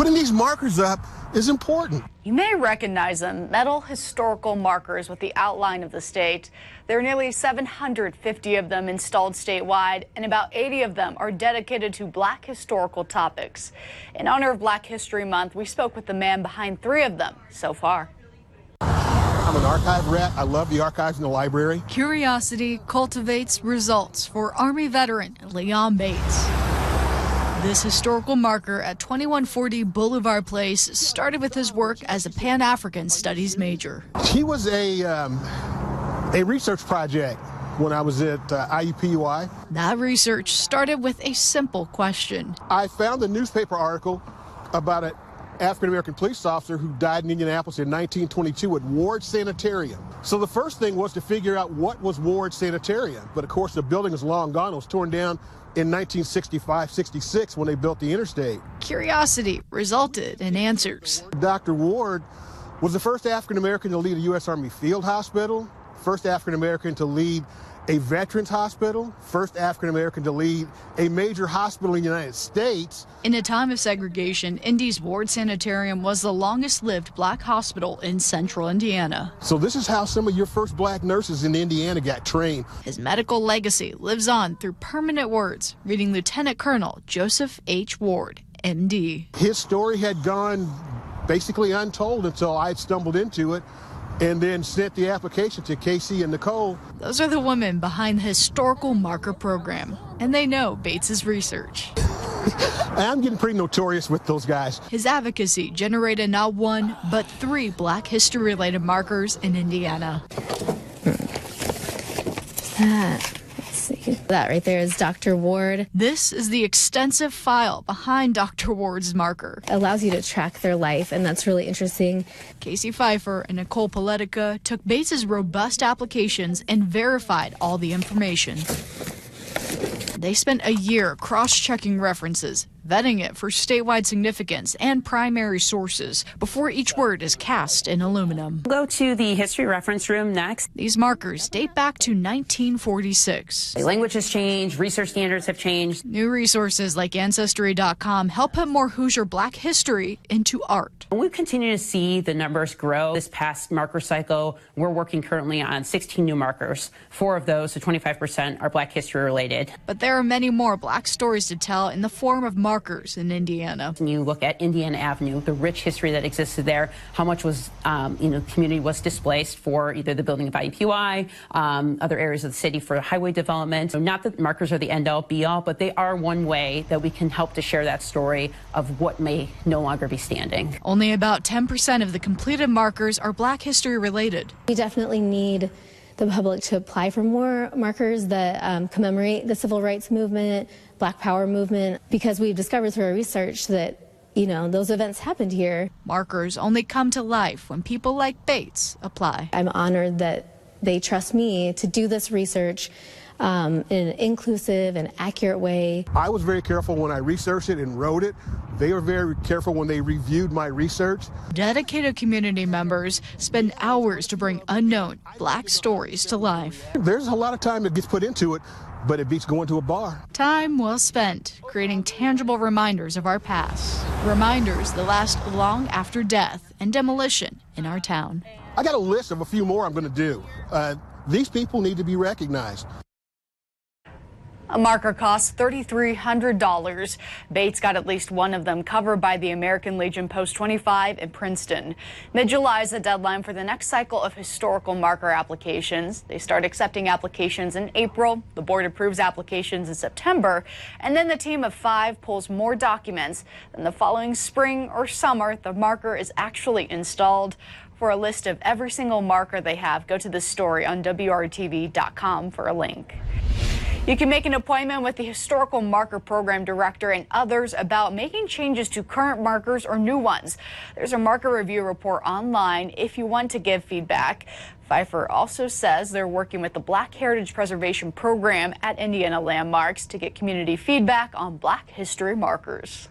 putting these markers up is important. You may recognize them, metal historical markers with the outline of the state. There are nearly 750 of them installed statewide, and about 80 of them are dedicated to black historical topics. In honor of Black History Month, we spoke with the man behind three of them so far. I'm an archive rat. I love the archives in the library. Curiosity cultivates results for Army veteran Leon Bates. This historical marker at 2140 Boulevard Place started with his work as a Pan African Studies major. He was a um, a research project when I was at uh, IUPUI. That research started with a simple question. I found a newspaper article about an African American police officer who died in Indianapolis in 1922 at Ward Sanitarium. So the first thing was to figure out what was Ward Sanitarium. But of course, the building is long gone. It was torn down in 1965 66 when they built the interstate. Curiosity resulted in answers. Dr. Ward was the first African American to lead a U.S. Army field hospital, first African American to lead a veterans hospital, first African American to lead a major hospital in the United States. In a time of segregation, Indy's Ward Sanitarium was the longest lived black hospital in central Indiana. So, this is how some of your first black nurses in Indiana got trained. His medical legacy lives on through permanent words, reading Lieutenant Colonel Joseph H. Ward, MD. His story had gone basically untold until I had stumbled into it and then sent the application to Casey and Nicole. Those are the women behind the historical marker program, and they know Bates's research. I'm getting pretty notorious with those guys. His advocacy generated not one, but three black history related markers in Indiana. That. That right there is Dr. Ward. This is the extensive file behind Dr. Ward's marker. Allows you to track their life, and that's really interesting. Casey Pfeiffer and Nicole Poletika took Bates's robust applications and verified all the information. They spent a year cross checking references, vetting it for statewide significance and primary sources before each word is cast in aluminum. Go to the history reference room next. These markers date back to 1946. The language has changed, research standards have changed. New resources like Ancestry.com help put more Hoosier black history into art. We continue to see the numbers grow. This past marker cycle, we're working currently on 16 new markers. Four of those, so 25%, are black history related. But there are many more black stories to tell in the form of markers in Indiana. When you look at Indiana Avenue, the rich history that existed there, how much was, um, you know, community was displaced for either the building of IUPUI, um, other areas of the city for highway development. So not that markers are the end all be all, but they are one way that we can help to share that story of what may no longer be standing. Only about 10% of the completed markers are black history related. We definitely need the public to apply for more markers that um, commemorate the civil rights movement, Black Power movement, because we've discovered through our research that you know, those events happened here. Markers only come to life when people like Bates apply. I'm honored that they trust me to do this research um, in an inclusive and accurate way. I was very careful when I researched it and wrote it. They were very careful when they reviewed my research. Dedicated community members spend hours to bring unknown black stories to life. There's a lot of time that gets put into it, but it beats going to a bar. Time well spent creating tangible reminders of our past. Reminders that last long after death and demolition in our town. I got a list of a few more I'm going to do. Uh, these people need to be recognized. A marker costs $3,300. Bates got at least one of them covered by the American Legion Post 25 in Princeton. Mid-July is the deadline for the next cycle of historical marker applications. They start accepting applications in April. The board approves applications in September. And then the team of five pulls more documents. Then the following spring or summer, the marker is actually installed. For a list of every single marker they have, go to this story on WRTV.com for a link. You can make an appointment with the Historical Marker Program Director and others about making changes to current markers or new ones. There's a marker review report online if you want to give feedback. Pfeiffer also says they're working with the Black Heritage Preservation Program at Indiana Landmarks to get community feedback on Black history markers.